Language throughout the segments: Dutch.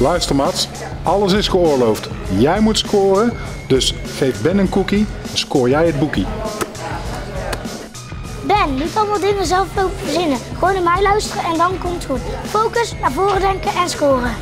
Luister Mats, alles is geoorloofd. Jij moet scoren, dus geef Ben een cookie, scoor jij het boekie. Ben, niet allemaal dingen zelf verzinnen. Gewoon naar mij luisteren en dan komt het goed. Focus, naar voren denken en scoren.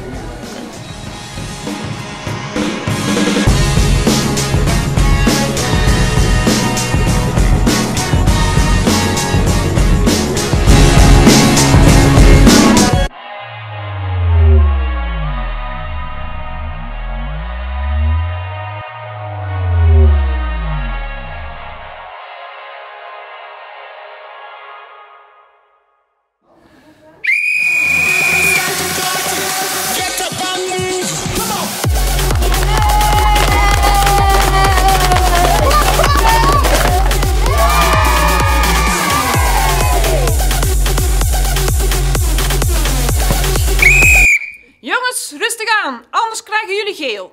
Rustig aan, anders krijgen jullie geel.